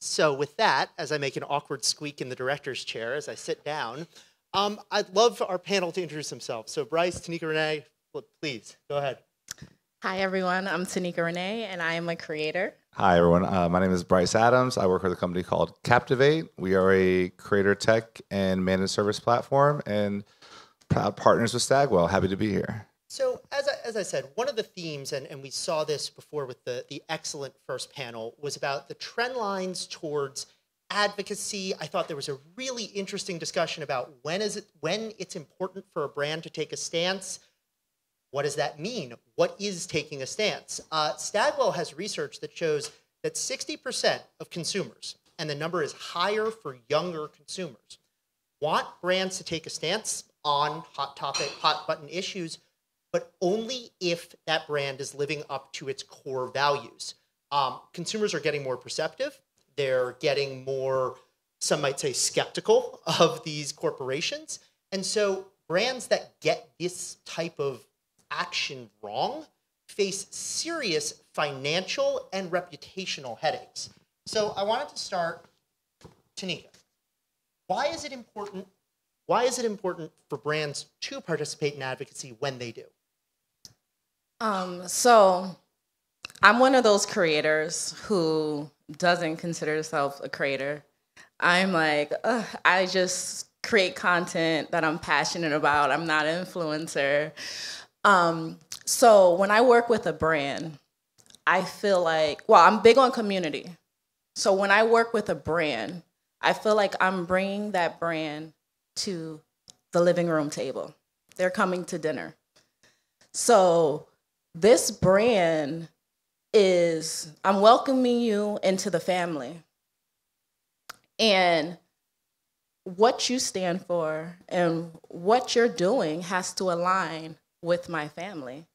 So, with that, as I make an awkward squeak in the director's chair as I sit down, um, I'd love our panel to introduce themselves. So, Bryce, Tanyka Renee, please go ahead. Hi, everyone. I'm Tanyka Renee, and I am a creator. Hi, everyone. Uh, my name is Bryce Adams. I work with a company called Captiv8. We are a creator tech and managed service platform and proud partners with Stagwell. Happy to be here. So, as I, as I said, one of the themes, and, and we saw this before with the, the excellent first panel, was about the trend lines towards advocacy. I thought there was a really interesting discussion about when is it when it's important for a brand to take a stance. What does that mean? What is taking a stance? Uh, Stagwell has research that shows that 60% of consumers, and the number is higher for younger consumers, want brands to take a stance on hot topic, hot button issues but only if that brand is living up to its core values. Um, consumers are getting more perceptive. They're getting more, some might say, skeptical of these corporations. And so brands that get this type of action wrong face serious financial and reputational headaches. So I wanted to start, Tanyka. Why is it important? Why is it important for brands to participate in advocacy when they do? Um, so I'm one of those creators who doesn't consider herself a creator. I'm like, I just create content that I'm passionate about. I'm not an influencer. Um, so when I work with a brand, I feel like, well, I'm big on community. So when I work with a brand, I feel like I'm bringing that brand to the living room table. They're coming to dinner. So this brand is I'm welcoming you into the family. And what you stand for and what you're doing has to align with my family.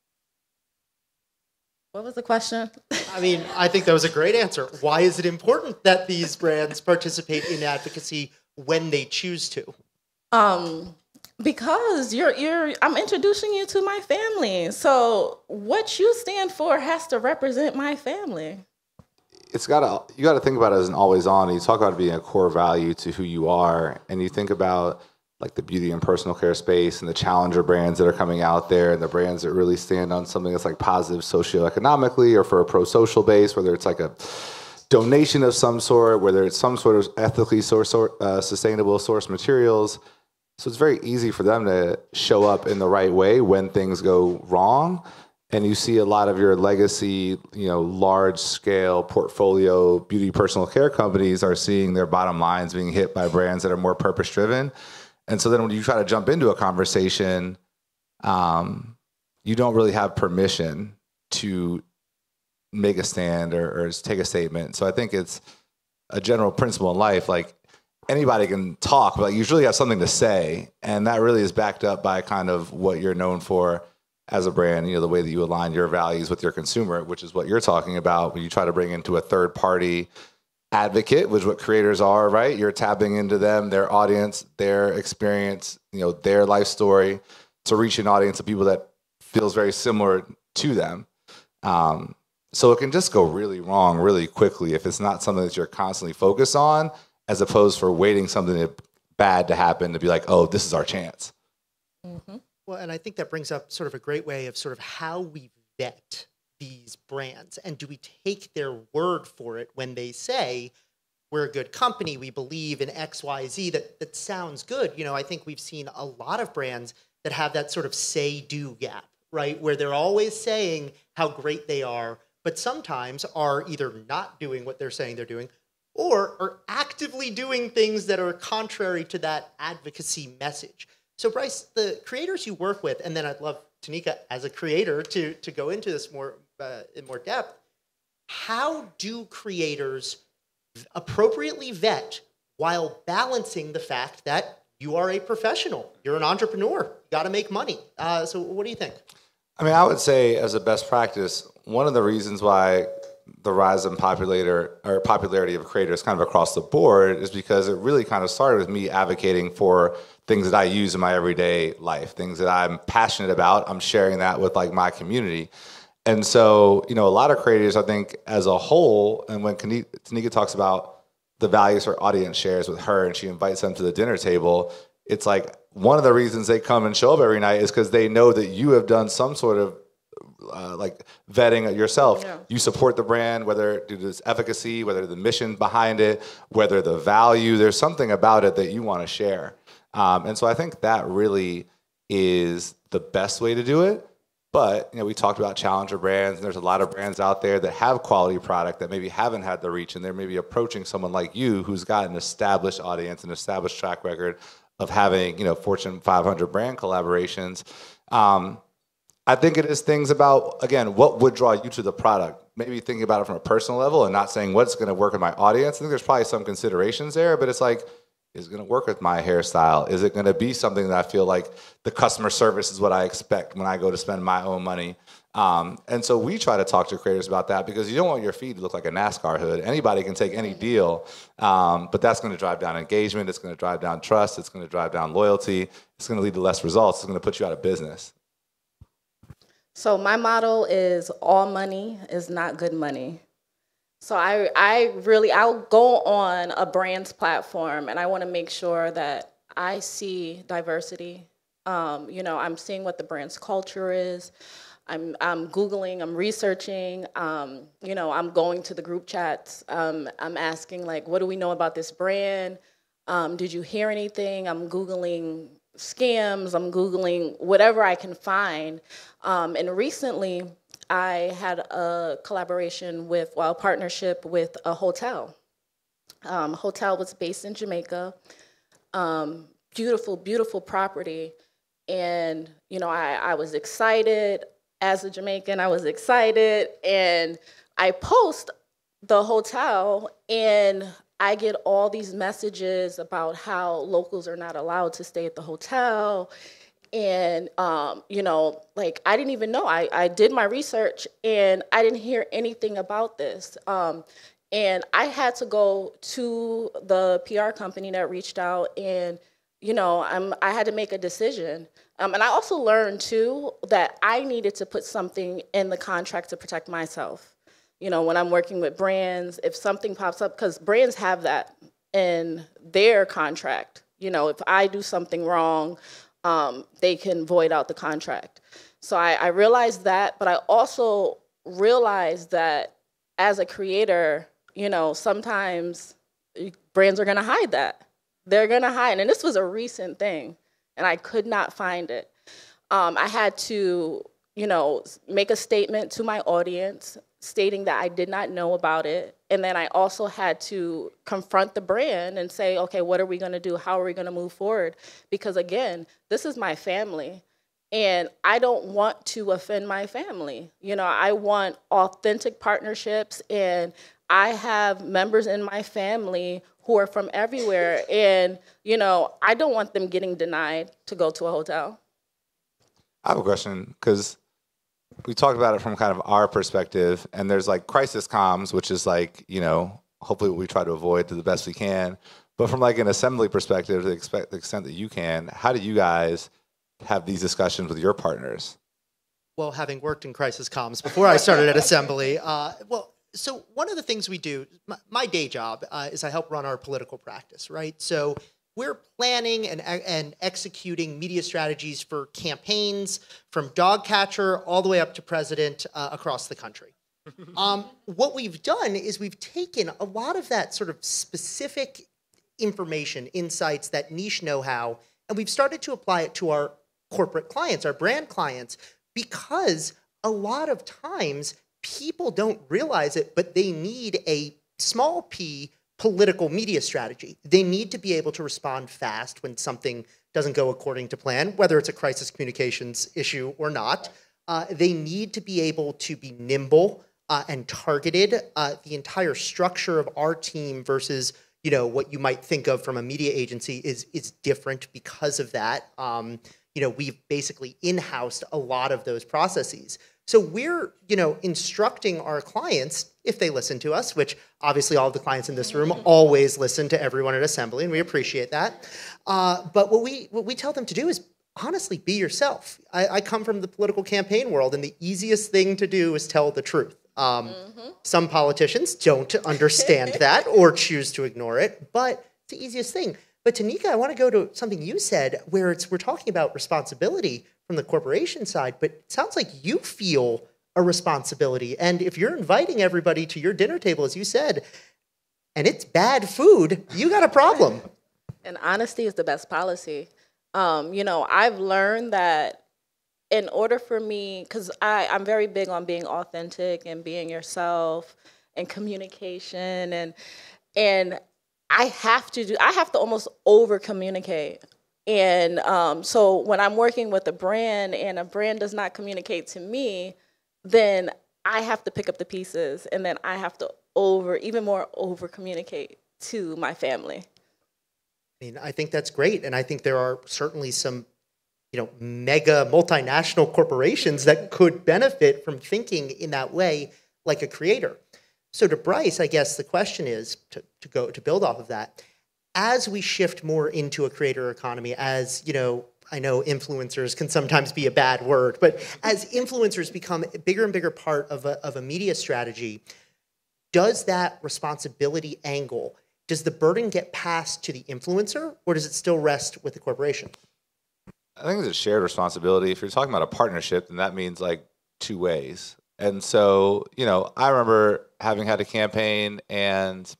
What was the question? I mean, I think that was a great answer. Why is it important that these brands participate in advocacy when they choose to? Um, because you're you're I'm introducing you to my family. So what you stand for has to represent my family. It's gotta you gotta think about it as an always on. You talk about it being a core value to who you are, and you think about like the beauty and personal care space and the challenger brands that are coming out there and the brands that really stand on something that's like positive socioeconomically or for a pro-social base, whether it's like a donation of some sort, whether it's some sort of ethically source, uh, sustainable source materials so it's very easy for them to show up in the right way when things go wrong. And you see a lot of your legacy, you know, large scale portfolio beauty personal care companies are seeing their bottom lines being hit by brands that are more purpose driven. And so then when you try to jump into a conversation, um, you don't really have permission to make a stand or, or take a statement. So I think it's a general principle in life. Like anybody can talk, but you usually have something to say, and that really is backed up by kind of what you're known for as a brand. You know, the way that you align your values with your consumer, which is what you're talking about when you try to bring into a third party advocate, which is what creators are, right? You're tapping into them, their audience, their experience, you know, their life story to reach an audience of people that feels very similar to them. Um, so it can just go really wrong really quickly if it's not something that you're constantly focused on as opposed for waiting something bad to happen to be like, oh, this is our chance. Mm-hmm. Well, and I think that brings up sort of a great way of sort of how we vet these brands. And do we take their word for it when they say, we're a good company, we believe in XYZ, that, that sounds good. You know, I think we've seen a lot of brands that have that sort of say do gap, right? Where they're always saying how great they are, but sometimes are either not doing what they're saying they're doing or are actively doing things that are contrary to that advocacy message. So, Bryce, the creators you work with, and then I'd love Tanyka as a creator to, to go into this more uh, in more depth. How do creators appropriately vet while balancing the fact that you are a professional, you're an entrepreneur, you got to make money? Uh, so, what do you think? I mean, I would say as a best practice, one of the reasons why the rise in popular or popularity of creators kind of across the board is because it really kind of started with me advocating for things that I use in my everyday life, things that I'm passionate about. I'm sharing that with like my community. And so, you know, a lot of creators, I think, as a whole, and when Tanyka talks about the values her audience shares with her and she invites them to the dinner table, it's like one of the reasons they come and show up every night is because they know that you have done some sort of uh, like vetting yourself. Yeah. You support the brand, whether due to its efficacy, whether the mission behind it, whether the value. There's something about it that you want to share, um, and so I think that really is the best way to do it. But you know, we talked about challenger brands, and there's a lot of brands out there that have quality product that maybe haven't had the reach, and they're maybe approaching someone like you who's got an established audience, an established track record of having you know Fortune 500 brand collaborations. Um, I think it is things about again what would draw you to the product. Maybe thinking about it from a personal level and not saying what's going to work with my audience. I think there's probably some considerations there, but it's like is it going to work with my hairstyle? Is it going to be something that I feel like the customer service is what I expect when I go to spend my own money? Um, and so we try to talk to creators about that because you don't want your feed to look like a NASCAR hood. Anybody can take any deal, um, but that's going to drive down engagement. It's going to drive down trust. It's going to drive down loyalty. It's going to lead to less results. It's going to put you out of business. So my motto is all money is not good money. So I, I really, I'll go on a brand's platform and I want to make sure that I see diversity. Um, you know, I'm seeing what the brand's culture is. I'm, I'm Googling, I'm researching, um, you know, I'm going to the group chats. Um, I'm asking, like, what do we know about this brand? Um, did you hear anything? I'm Googling scams, I'm Googling whatever I can find. Um, and recently, I had a collaboration with, well, partnership with a hotel. Um, hotel was based in Jamaica. Um, beautiful, beautiful property. And, you know, I, I was excited. As a Jamaican, I was excited. And I post the hotel, and I get all these messages about how locals are not allowed to stay at the hotel. And, um, you know, like I didn't even know. I, I did my research and I didn't hear anything about this. Um, and I had to go to the PR company that reached out and, you know, I'm, I had to make a decision. Um, and I also learned too that I needed to put something in the contract to protect myself you know, when I'm working with brands, if something pops up, because brands have that in their contract. You know, if I do something wrong, um, they can void out the contract. So I, I realized that, but I also realized that as a creator, you know, sometimes brands are gonna hide that. They're gonna hide, and this was a recent thing, and I could not find it. Um, I had to, you know, make a statement to my audience stating that I did not know about it. And then I also had to confront the brand and say, okay, what are we gonna do? How are we gonna move forward? Because again, this is my family. And I don't want to offend my family. You know, I want authentic partnerships, and I have members in my family who are from everywhere. And, you know, I don't want them getting denied to go to a hotel. I have a question because we talked about it from kind of our perspective, and there's like crisis comms, which is like you know hopefully what we try to avoid to the best we can. But from like an assembly perspective, to the extent that you can, how do you guys have these discussions with your partners? Well, having worked in crisis comms before I started at Assembly, uh, well, so one of the things we do, my, my day job uh, is I help run our political practice, right? So we're planning and, and executing media strategies for campaigns from dog catcher all the way up to president uh, across the country. um, what we've done is we've taken a lot of that sort of specific information, insights, that niche know how, and we've started to apply it to our corporate clients, our brand clients, because a lot of times people don't realize it, but they need a small p political media strategy. They need to be able to respond fast when something doesn't go according to plan, whether it's a crisis communications issue or not. Uh, they need to be able to be nimble uh, and targeted. Uh, the entire structure of our team versus you know what you might think of from a media agency is is different because of that. Um, you know, we've basically in-housed a lot of those processes. So we're, you know, instructing our clients if they listen to us, which obviously all of the clients in this room always listen to everyone at Assembly, and we appreciate that. Uh, but what we what we tell them to do is honestly be yourself. I, I, come from the political campaign world, and the easiest thing to do is tell the truth. Um, mm-hmm. Some politicians don't understand that or choose to ignore it, but it's the easiest thing. But Tanyka, I want to go to something you said where it's we're talking about responsibility from the corporation side, but it sounds like you feel a responsibility. And if you're inviting everybody to your dinner table, as you said, and it's bad food, you got a problem. And honesty is the best policy. Um, you know, I've learned that in order for me, because I'm very big on being authentic and being yourself and communication and and I have to do I have to almost over communicate. And um, so when I'm working with a brand and a brand does not communicate to me, then I have to pick up the pieces and then I have to over even more over communicate to my family. I mean, I think that's great. And I think there are certainly some, you know, mega multinational corporations that could benefit from thinking in that way like a creator. So to Bryce, I guess the question is to, to go to build off of that, as we shift more into a creator economy, as you know, I know influencers can sometimes be a bad word, but as influencers become a bigger and bigger part of a, of a media strategy, does that responsibility angle, does the burden get passed to the influencer or does it still rest with the corporation? I think it's a shared responsibility. If you're talking about a partnership, then that means like two ways. And so, you know, I remember having had a campaign and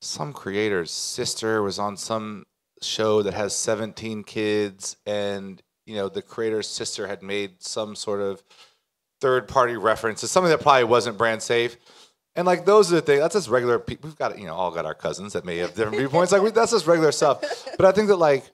some creator's sister was on some show that has 17 kids and you know the creator's sister had made some sort of third party reference to something that probably wasn't brand safe and like those are the things that's just regular people we've got you know all got our cousins that may have different viewpoints like we, that's just regular stuff but i think that like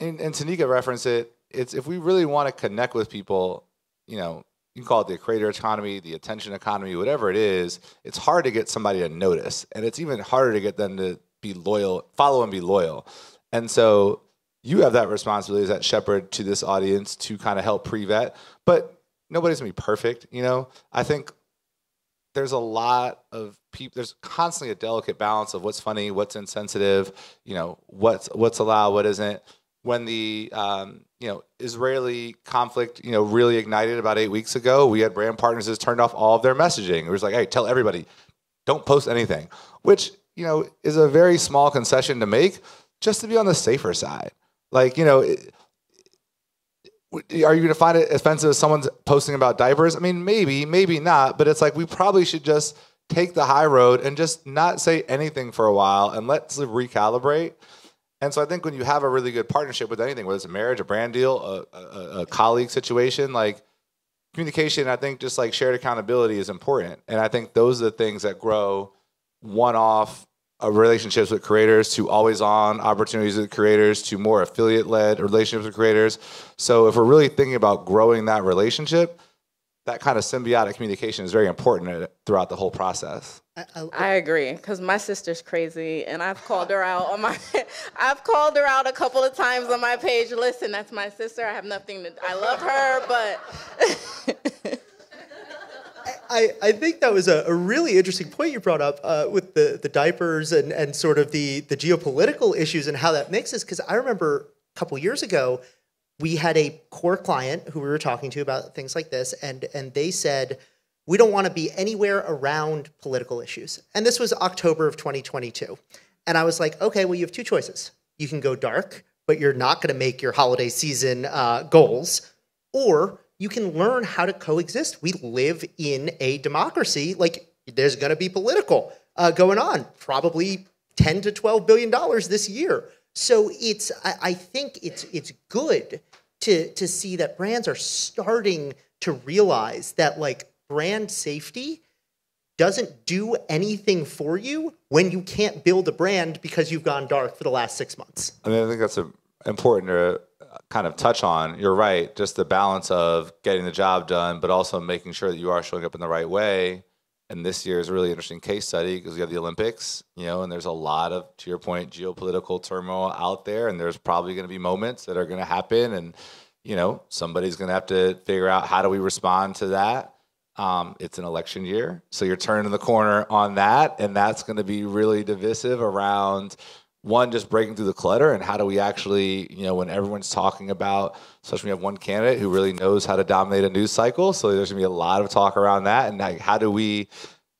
and, and tanyka referenced it it's if we really want to connect with people you know you can call it the creator economy, the attention economy, whatever it is, it's hard to get somebody to notice. And it's even harder to get them to be loyal, follow and be loyal. And so you have that responsibility as that shepherd to this audience to kind of help pre-vet. But nobody's gonna be perfect, you know? I think there's a lot of people there's constantly a delicate balance of what's funny, what's insensitive, you know, what's what's allowed, what isn't. When the um, you know Israeli conflict, you know, really ignited about eight weeks ago. We had brand partners that turned off all of their messaging. It was like, hey, tell everybody, don't post anything, which you know is a very small concession to make, just to be on the safer side. Like you know. It, are you going to find it offensive if someone's posting about diapers? I mean, maybe, maybe not, but it's like we probably should just take the high road and just not say anything for a while and let's recalibrate and so I think when you have a really good partnership with anything, whether it's a marriage, a brand deal, a, a, a colleague situation, like communication, I think just like shared accountability is important. And I think those are the things that grow one off uh, relationships with creators to always on opportunities with creators to more affiliate led relationships with creators. So if we're really thinking about growing that relationship, that kind of symbiotic communication is very important throughout the whole process. I, I, I agree because my sister's crazy, and I've called her out on my. I've called her out a couple of times on my page. Listen, that's my sister. I have nothing to. I love her, but. I, I think that was a, a really interesting point you brought up uh, with the, the diapers and, and sort of the, the geopolitical issues and how that mixes. Because I remember a couple years ago, we had a core client who we were talking to about things like this, and and they said we don't want to be anywhere around political issues. And this was October of 2022. And I was like, okay, well, you have two choices. You can go dark, but you're not going to make your holiday season uh, goals, or you can learn how to coexist. We live in a democracy. Like, there's going to be political uh, going on, probably 10 to 12 billion dollars this year. So it's, I, I think it's it's good to to see that brands are starting to realize that like brand safety doesn't do anything for you when you can't build a brand because you've gone dark for the last six months. I mean, I think that's a, important to kind of touch on. You're right, just the balance of getting the job done, but also making sure that you are showing up in the right way. And this year is a really interesting case study because we have the Olympics, you know, and there's a lot of, to your point, geopolitical turmoil out there, and there's probably going to be moments that are going to happen, and you know, somebody's going to have to figure out how do we respond to that. Um, it's an election year, so you're turning the corner on that, and that's going to be really divisive around one just breaking through the clutter and how do we actually you know when everyone's talking about especially when you have one candidate who really knows how to dominate a news cycle so there's going to be a lot of talk around that and like, how do we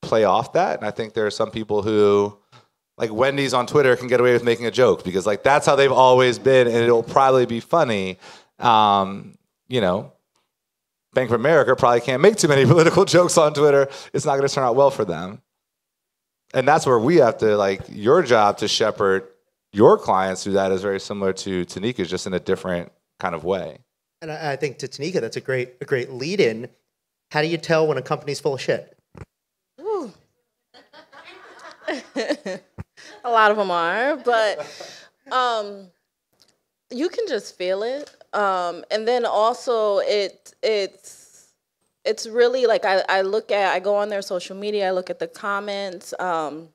play off that? And i think there are some people who like wendy's on twitter can get away with making a joke because like that's how they've always been and it'll probably be funny. Um, you know bank of america probably can't make too many political jokes on twitter. It's not going to turn out well for them and that's where we have to like your job to shepherd your clients through that is very similar to Tanyka's, just in a different kind of way. And I, I think to Tanyka, that's a great a great lead in. How do you tell when a company's full of shit? a lot of them are, but um, you can just feel it. Um, and then also it it's it's really like I, I look at I go on their social media, I look at the comments. Um,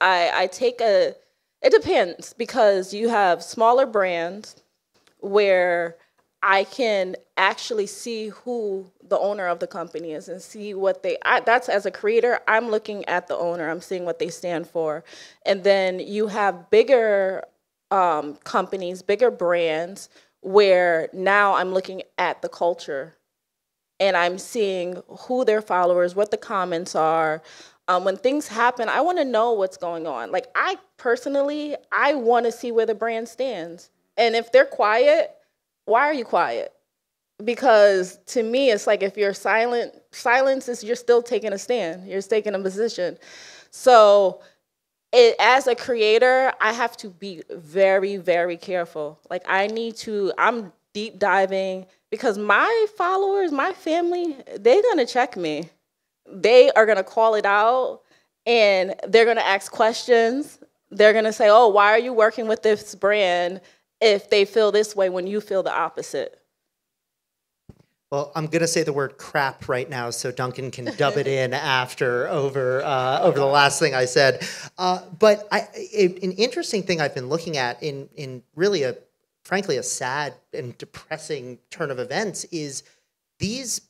I I take a it depends because you have smaller brands where I can actually see who the owner of the company is and see what they I, that's as a creator I'm looking at the owner I'm seeing what they stand for and then you have bigger um, companies bigger brands where now I'm looking at the culture and I'm seeing who their followers what the comments are um, when things happen I want to know what's going on like I personally I want to see where the brand stands and if they're quiet why are you quiet? Because to me, it's like if you're silent, silence is you're still taking a stand, you're taking a position. So, it, as a creator, I have to be very, very careful. Like, I need to, I'm deep diving because my followers, my family, they're gonna check me. They are gonna call it out and they're gonna ask questions. They're gonna say, Oh, why are you working with this brand? if they feel this way when you feel the opposite? Well, I'm going to say the word crap right now, so Duncan can dub it in after over uh, over the last thing I said. Uh, but I, it, an interesting thing I've been looking at in in really a frankly a sad and depressing turn of events is these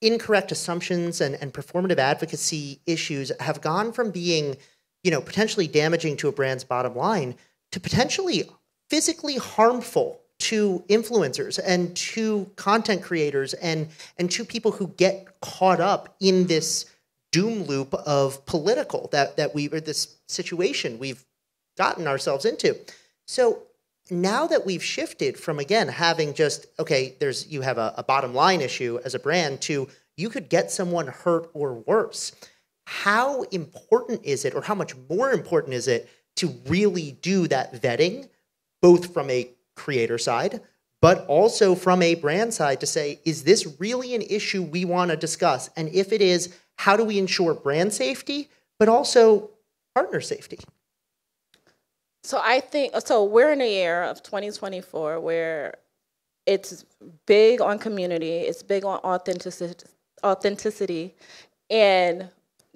incorrect assumptions and, and performative advocacy issues have gone from being you know potentially damaging to a brand's bottom line to potentially physically harmful to influencers and to content creators and and to people who get caught up in this doom loop of political that that we or this situation we've gotten ourselves into. So now that we've shifted from again having just okay, there's you have a, a bottom line issue as a brand to you could get someone hurt or worse. How important is it, or how much more important is it to really do that vetting both from a creator side, but also from a brand side to say, is this really an issue we want to discuss? And if it is, how do we ensure brand safety, but also partner safety? So I think so. We're in a year of 2024 where it's big on community, it's big on authenticity, authenticity, and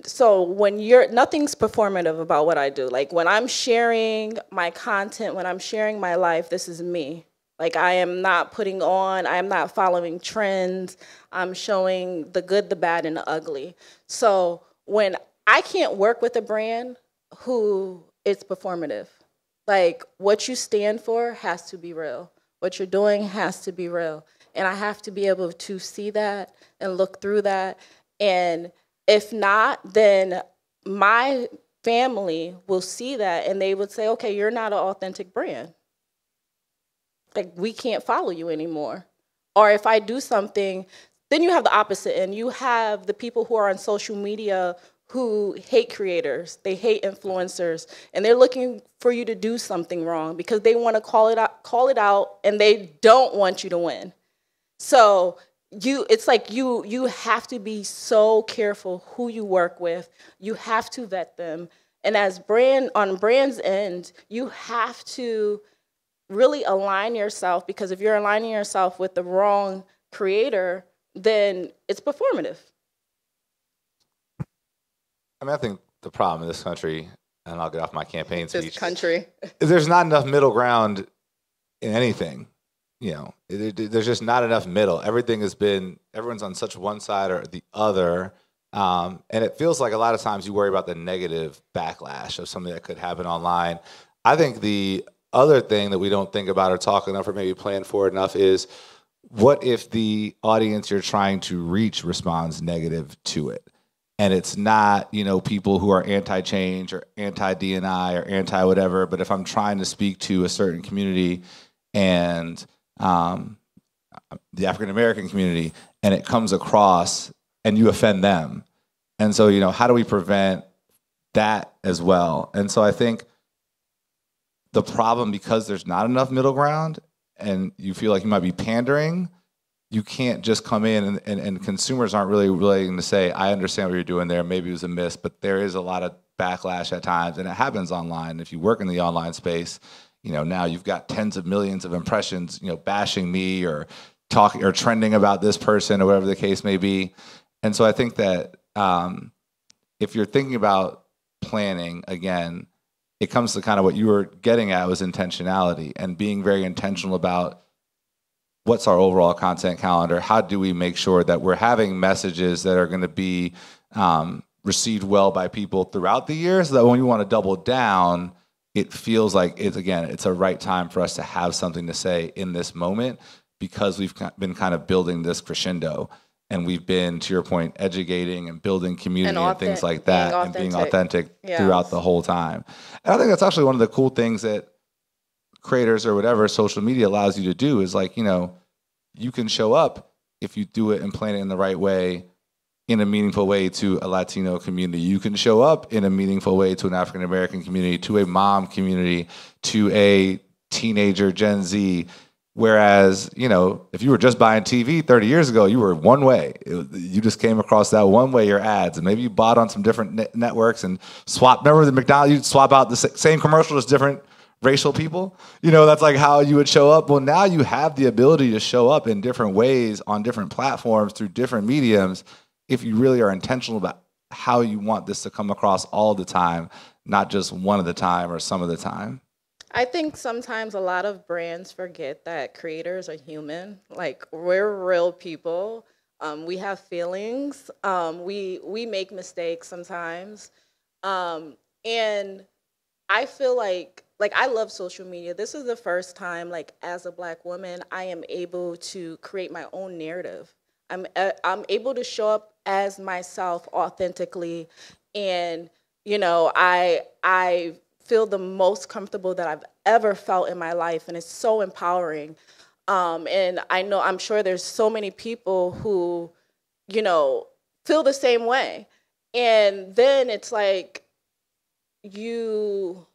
so when you're nothing's performative about what I do. Like when I'm sharing my content, when I'm sharing my life, this is me. Like I am not putting on, I am not following trends. I'm showing the good, the bad, and the ugly. So when I can't work with a brand who is performative. Like what you stand for has to be real. What you're doing has to be real. And I have to be able to see that and look through that and if not, then my family will see that and they would say, okay, you're not an authentic brand. Like, we can't follow you anymore. Or if I do something, then you have the opposite and you have the people who are on social media who hate creators, they hate influencers, and they're looking for you to do something wrong because they want to call it out, call it out and they don't want you to win. So you it's like you you have to be so careful who you work with. You have to vet them. And as brand on brand's end you have to really align yourself because if you're aligning yourself with the wrong creator then it's performative i mean i think the problem in this country and i'll get off my campaign speech this country is there's not enough middle ground in anything you know, it, it, there's just not enough middle. Everything has been, everyone's on such one side or the other. Um, and it feels like a lot of times you worry about the negative backlash of something that could happen online. I think the other thing that we don't think about or talk enough or maybe plan for enough is what if the audience you're trying to reach responds negative to it? And it's not, you know, people who are anti-change or anti-DNI or anti-whatever. But if I'm trying to speak to a certain community and um, the African American community, and it comes across and you offend them, and so you know, how do we prevent that as well? And so I think the problem because there's not enough middle ground and you feel like you might be pandering, you can't just come in and, and, and, consumers aren't really willing to say, I understand what you're doing there. Maybe it was a miss, but there is a lot of backlash at times and it happens online. If you work in the online space, you know, now you've got tens of millions of impressions, you know, bashing me or talking or trending about this person or whatever the case may be. And so I think that um, if you're thinking about planning again, it comes to kind of what you were getting at was intentionality and being very intentional about what's our overall content calendar? How do we make sure that we're having messages that are going to be um, received well by people throughout the year so that when you want to double down it feels like it's again it's a right time for us to have something to say in this moment because we've been kind of building this crescendo and we've been to your point educating and building community and, and things like that being and being authentic. yes. throughout the whole time. And i think that's actually one of the cool things that creators or whatever social media allows you to do is like you know you can show up if you do it and plan it in the right way in a meaningful way to a latino community you can show up in a meaningful way to an african american community to a mom community to a teenager gen z Whereas, you know, if you were just buying TV 30 years ago, you were one way. It, you just came across that one way your ads, and maybe you bought on some different net- networks and swap. Remember the McDonald's? You'd swap out the same commercial, just different racial people. You know, that's like how you would show up. Well, now you have the ability to show up in different ways on different platforms through different mediums if you really are intentional about how you want this to come across all the time, not just one at a time or some of the time. I think sometimes a lot of brands forget that creators are human. Like we're real people. Um, we have feelings. Um, we we make mistakes sometimes, um, and I feel like like I love social media. This is the first time, like as a black woman, I am able to create my own narrative. I'm uh, I'm able to show up as myself authentically, and you know I I feel the most comfortable that I've ever felt in my life, and it's so empowering. Um, and I know I'm sure there's so many people who, you know, feel the same way. And then it's like you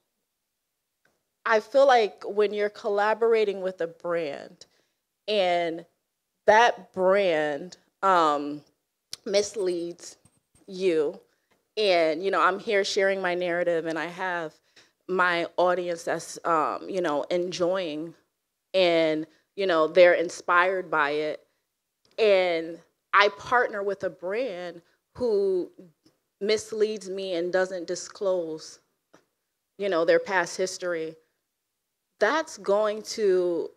I feel like when you're collaborating with a brand and that brand um, misleads you, and you know, I'm here sharing my narrative, and I have my audience that's um, you know enjoying and you know they're inspired by it. And i partner with a brand who misleads me and doesn't disclose you know their past history that's going to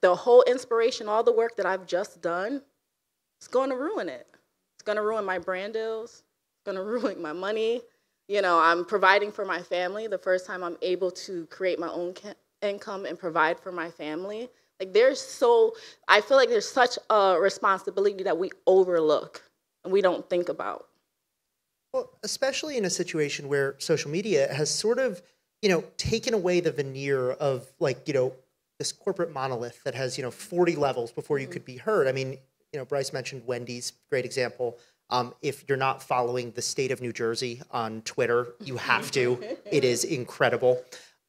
the whole inspiration all the work that i've just done it's going to ruin it it's going to ruin my brand deals it's going to ruin my money you know, I'm providing for my family the first time I'm able to create my own income and provide for my family. Like there's so I feel like there's such a responsibility that we overlook and we don't think about. Well, especially in a situation where social media has sort of, you know, taken away the veneer of like, you know, this corporate monolith that has, you know, 40 levels before you mm-hmm. could be heard. I mean, you know, Bryce mentioned Wendy's, great example. Um, if you're not following the state of New Jersey on Twitter, you have to. it is incredible.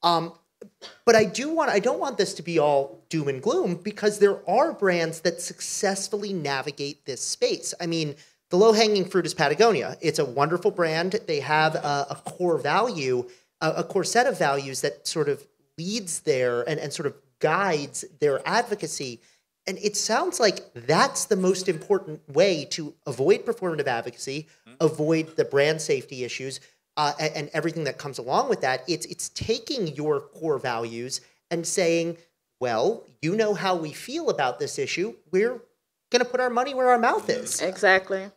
Um, but I do want I don't want this to be all doom and gloom because there are brands that successfully navigate this space. I mean, the low hanging fruit is Patagonia. It's a wonderful brand. They have a, a core value, a, a, core set of values that sort of leads there and, and sort of guides their advocacy. And it sounds like that's the most important way to avoid performative advocacy, mm-hmm. avoid the brand safety issues, uh, and, and, everything that comes along with that. It's it's taking your core values and saying, well, you know how we feel about this issue. We're going to put our money where our mouth is. Exactly.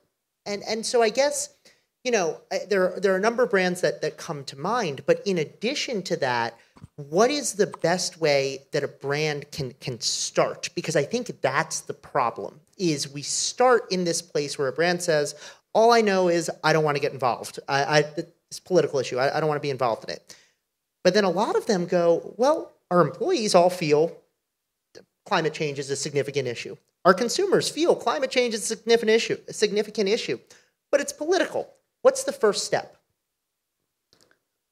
And and so I guess you know, there there are a number of brands that that come to mind, but in addition to that, what is the best way that a brand can can start? Because I think that's the problem. Is we start in this place where a brand says, "All I know is I don't want to get involved. I, I it's a political issue. I, I don't want to be involved in it." But then a lot of them go, "Well, our employees all feel climate change is a significant issue. Our consumers feel climate change is a significant issue, a significant issue, but it's political. What's the first step?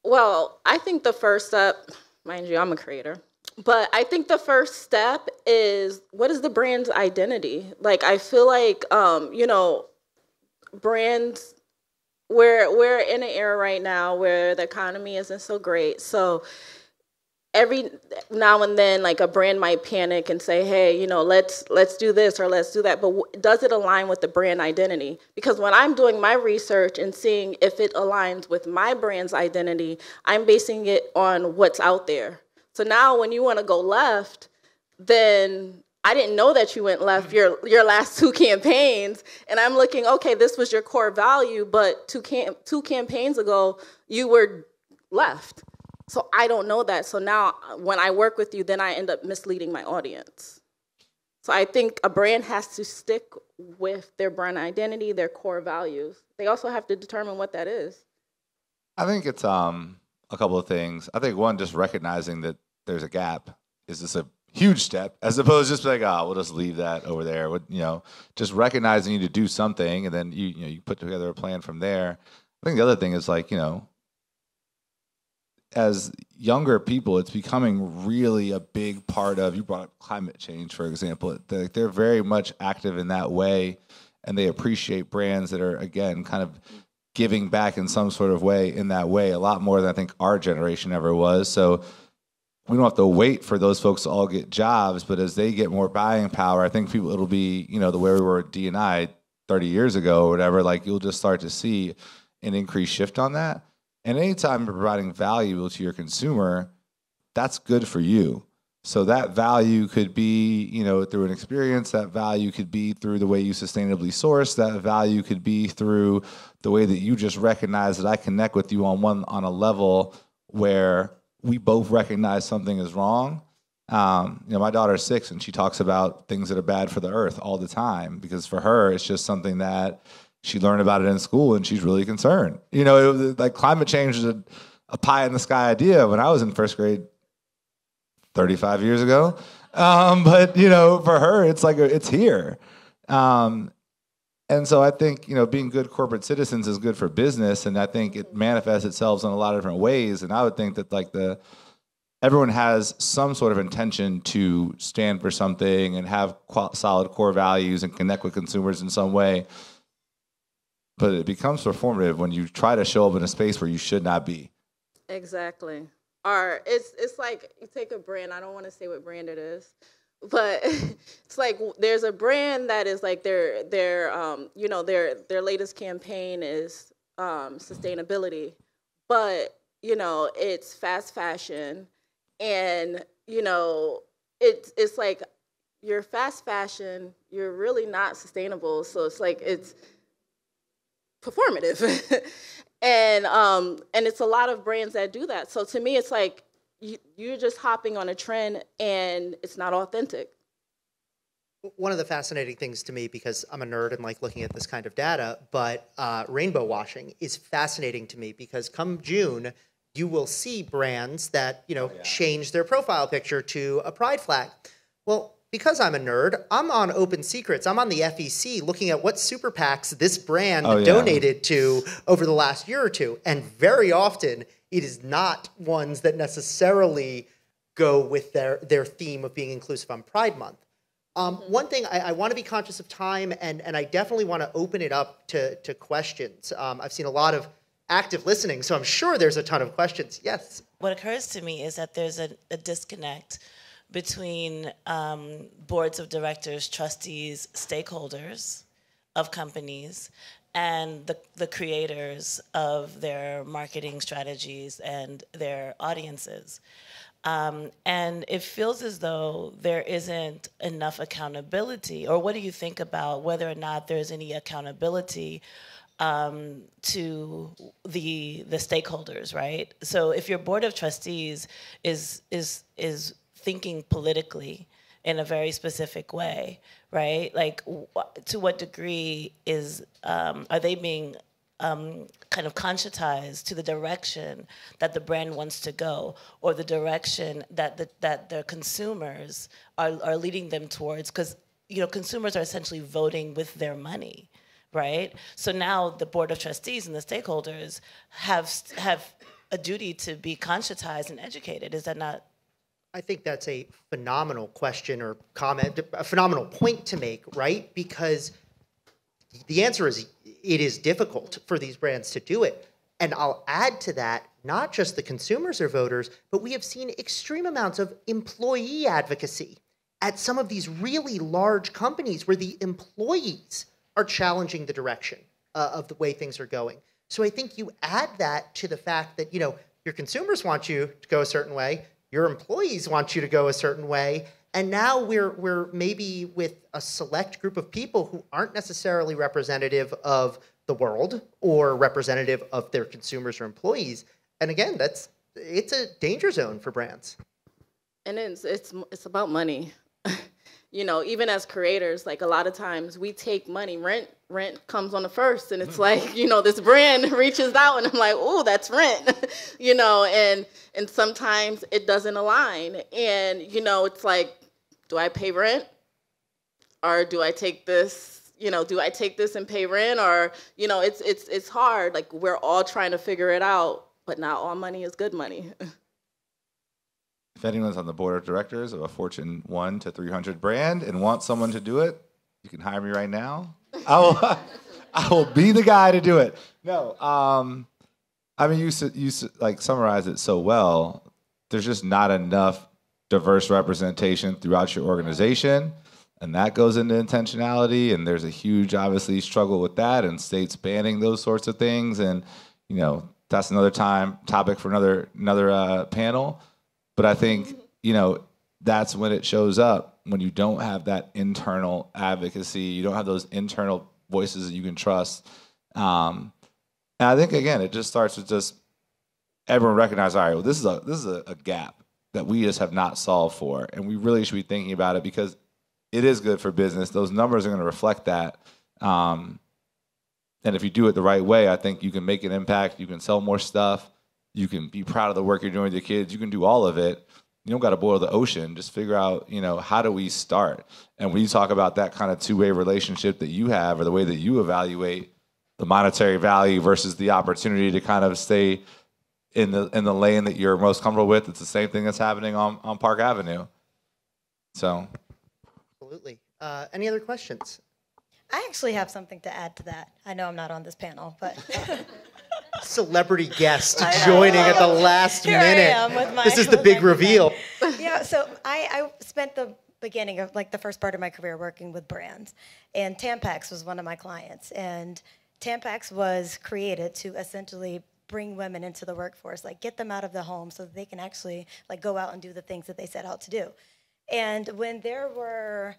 Well, I think the first step, mind you, I'm a creator, but I think the first step is what is the brand's identity? Like, I feel like, um, you know, brands, we're, we're in an era right now where the economy isn't so great. So, every now and then like a brand might panic and say hey you know let's let's do this or let's do that but does it align with the brand identity because when i'm doing my research and seeing if it aligns with my brand's identity i'm basing it on what's out there so now when you want to go left then I didn't know that you went left your your last two campaigns, and I'm looking. Okay, this was your core value, but two cam- two campaigns ago you were left. So I don't know that. So now when I work with you, then I end up misleading my audience. So I think a brand has to stick with their brand identity, their core values. They also have to determine what that is. I think it's um a couple of things. I think one, just recognizing that there's a gap is just a huge step, as opposed to just like, oh, we'll just leave that over there. you know, just recognizing you to do something, and then you you know you put together a plan from there. I think the other thing is like you know as younger people, it's becoming really a big part of. You brought up climate change, for example. They're, they're very much active in that way, and they appreciate brands that are again kind of giving back in some sort of way in that way a lot more than I think our generation ever was. So we don't have to wait for those folks to all get jobs, but as they get more buying power, I think people it'll be you know the way we were at DNI 30 years ago or whatever. Like you'll just start to see an increased shift on that. And anytime you're providing value to your consumer, that's good for you. So that value could be, you know, through an experience. That value could be through the way you sustainably source. That value could be through the way that you just recognize that I connect with you on one on a level where we both recognize something is wrong. Um, you know, my daughter's six and she talks about things that are bad for the earth all the time because for her it's just something that she learned about it in school and she's really concerned. You know, was, like climate change is a, a, pie in the sky idea when I was in first grade 35 years ago. Um, but, you know, for her, it's like, it's here. Um, and so I think, you know, being good corporate citizens is good for business. And I think it manifests itself in a lot of different ways. And I would think that like the, everyone has some sort of intention to stand for something and have solid core values and connect with consumers in some way but it becomes performative when you try to show up in a space where you should not be. Exactly. Or it's it's like you take a brand. I don't want to say what brand it is, but it's like there's a brand that is like their their um you know their their latest campaign is um sustainability, but you know it's fast fashion, and you know it's it's like you're fast fashion. You're really not sustainable. So it's like it's performative. and um, and it's a lot of brands that do that. So to me, it's like you, you're just hopping on a trend, and it's not authentic. One of the fascinating things to me, because I'm a nerd and like looking at this kind of data, but uh, rainbow washing is fascinating to me because come June, you will see brands that you know oh, yeah. change their profile picture to a pride flag. Well, because I'm a nerd, I'm on Open Secrets. I'm on the FEC looking at what super PACs this brand oh, yeah. donated to over the last year or two. And very often, it is not ones that necessarily go with their, their theme of being inclusive on Pride Month. Um, mm-hmm. One thing, I, I want to be conscious of time, and, and I definitely want to open it up to, to questions. Um, I've seen a lot of active listening, so I'm sure there's a ton of questions. Yes? What occurs to me is that there's a, a disconnect between um, boards of directors, trustees, stakeholders of companies, and the, the creators of their marketing strategies and their audiences. Um, and it feels as though there isn't enough accountability. Or what do you think about whether or not there's any accountability um, to the the stakeholders, right? So if your board of trustees is is is thinking politically in a very specific way, right? Like, to what degree is um, are they being um, kind of conscientized to the direction that the brand wants to go, or the direction that the, that their consumers are, are leading them towards? Because you know, consumers are essentially voting with their money, right? So now the board of trustees and the stakeholders have have a duty to be conscientized and educated. Is that not? I think that's a phenomenal question or comment, a phenomenal point to make, right? Because the answer is it is difficult for these brands to do it. And I'll add to that, not just the consumers or voters, but we have seen extreme amounts of employee advocacy at some of these really large companies where the employees are challenging the direction uh, of the way things are going. So I think you add that to the fact that, you know, your consumers want you to go a certain way, your employees want you to go a certain way, and now we're we're maybe with a select group of people who aren't necessarily representative of the world or representative of their consumers or employees. And again, that's it's a danger zone for brands. And it's it's it's about money. you know, even as creators, like a lot of times we take money, rent rent comes on the first and it's mm. like, you know, this brand reaches out and I'm like, "Oh, that's rent." you know, and and sometimes it doesn't align. And you know, it's like do I pay rent? Or do I take this, you know, do I take this and pay rent or, you know, it's it's it's hard. Like we're all trying to figure it out, but not all money is good money. if anyone's on the board of directors of a Fortune 1 to 300 brand and wants someone to do it, you can hire me right now. I will, I will be the guy to do it. No, um, I mean, you you like summarize it so well. There's just not enough diverse representation throughout your organization. And that goes into intentionality. And there's a huge, obviously, struggle with that and states banning those sorts of things. And, you know, that's another time topic for another another uh, panel. But I think, you know, that's when it shows up when you don't have that internal advocacy, you don't have those internal voices that you can trust. Um, and I think again, it just starts with just everyone recognize, all right, well, this is a this is a, a gap that we just have not solved for. And we really should be thinking about it because it is good for business. Those numbers are going to reflect that. Um, and if you do it the right way, I think you can make an impact. You can sell more stuff. You can be proud of the work you're doing with your kids. You can do all of it. You don't got to boil the ocean. Just figure out, you know, how do we start? And when you talk about that kind of two-way relationship that you have, or the way that you evaluate the monetary value versus the opportunity to kind of stay in the in the lane that you're most comfortable with. It's the same thing that's happening on, on Park Avenue. So, absolutely. Uh, any other questions? I actually have something to add to that. I know I'm not on this panel, but celebrity guest joining at the last Here minute. My, this is the big reveal. yeah, so I, I spent the beginning of like the first part of my career working with brands, and Tampax was one of my clients, and Tampax was created to essentially bring women into the workforce, like get them out of the home so that they can actually like go out and do the things that they set out to do. And when there were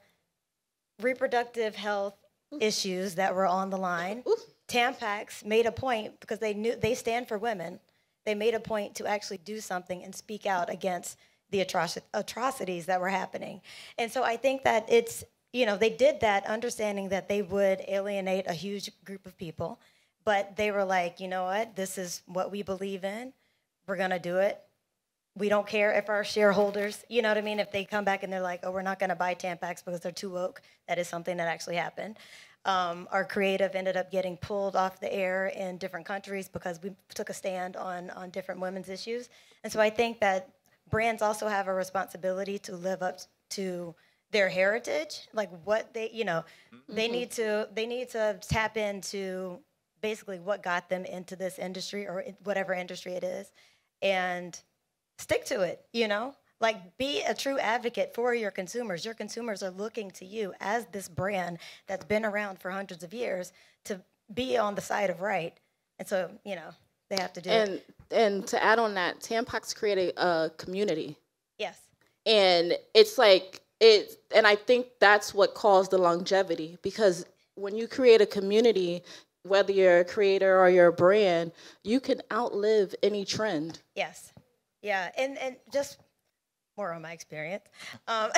reproductive health issues that were on the line, Tampax made a point because they knew they stand for women. They made a point to actually do something and speak out against the atroci- atrocities that were happening. And so I think that it's you know they did that understanding that they would alienate a huge group of people but they were like, you know what? This is what we believe in. We're to do it. We don't care if our shareholders, you know what I mean? If they come back and they're like, oh, we're not to buy Tampax because they're too woke, that is something that actually happened. Um, our creative ended up getting pulled off the air in different countries because we took a stand on, on different women's issues. And so I think that brands also have a responsibility to live up to their heritage, like what they, you know, mm-hmm. they need to they need to tap into basically what got them into this industry or whatever industry it is and stick to it, you know? Like be a true advocate for your consumers. Your consumers are looking to you as this brand that's been around for hundreds of years to be on the side of right. And so, you know, they have to do and, it. And to add on that, Tampax created a community. Yes. And it's like it and I think that's what caused the longevity because when you create a community, whether you're a creator or you're a brand, you can outlive any trend. Yes. Yeah. And, and just on my experience. Um,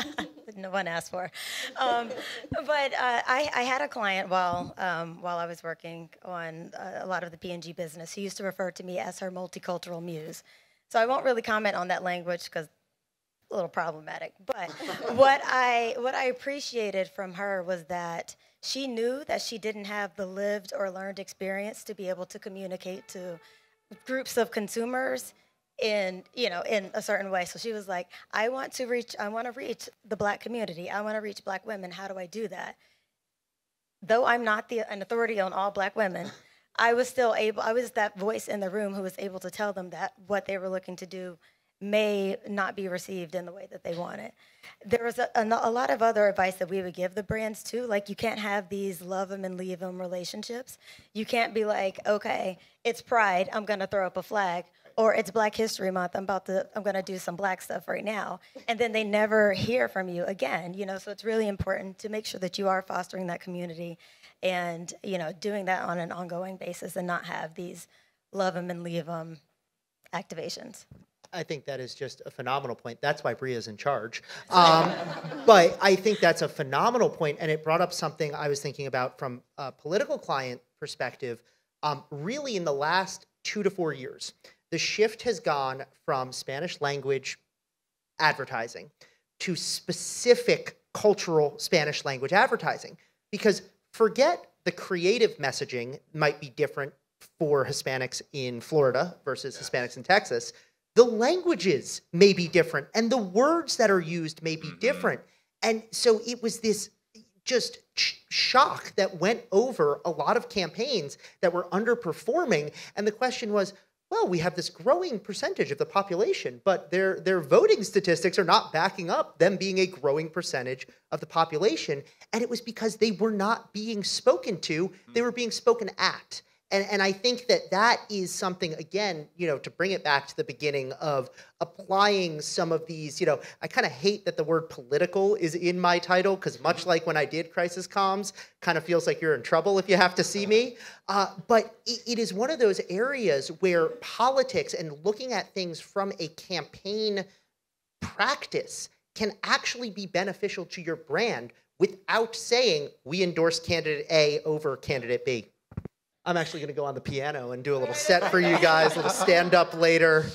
no one asked for. Um, but uh, I, I, had a client while, um, while I was working on uh, a lot of the P&G business who used to refer to me as her multicultural muse. So I won't really comment on that language because a little problematic. But what I what I appreciated from her was that she knew that she didn't have the lived or learned experience to be able to communicate to groups of consumers in you know in a certain way so she was like i want to reach i want to reach the black community i want to reach black women how do i do that though i'm not the, an authority on all black women i was still able i was that voice in the room who was able to tell them that what they were looking to do may not be received in the way that they want it. There was a, a, lot of other advice that we would give the brands too. Like, you can't have these love them and leave them relationships. You can't be like, okay, it's Pride, I'm gonna throw up a flag, or it's Black History Month, I'm about to, I'm gonna do some black stuff right now. And then they never hear from you again, you know? So it's really important to make sure that you are fostering that community and, you know, doing that on an ongoing basis and not have these love them and leave them activations. I think that is just a phenomenal point. That's why Bria's in charge. Um, but I think that's a phenomenal point, and it brought up something I was thinking about from a political client perspective. Um, really, in the last two to four years, the shift has gone from Spanish language advertising to specific cultural Spanish language advertising. Because forget the creative messaging might be different for Hispanics in Florida versus Hispanics in Texas the languages may be different and the words that are used may be mm-hmm. different. And so it was this just ch- shock that went over a lot of campaigns that were underperforming. And the question was, well, we have this growing percentage of the population, but their their voting statistics are not backing up them being a growing percentage of the population. And it was because they were not being spoken to; they were being spoken at. And, and I think that that is something, again, you know, to bring it back to the beginning of applying some of these, you know, I kind of hate that the word political is in my title because much like when I did Crisis Comms, kind of feels like you're in trouble if you have to see me. Uh, but it, it is one of those areas where politics and looking at things from a campaign practice can actually be beneficial to your brand without saying we endorse candidate A over candidate B. I'm actually going to go on the piano and do a little set for you guys, a little stand up later,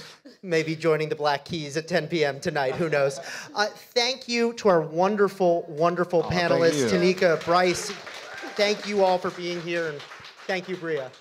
maybe joining the Black Keys at 10 p.m. tonight. Who knows? Uh, thank you to our wonderful, wonderful oh, panelists, Tanyka, Bryce. Thank you all for being here, and thank you, Bria.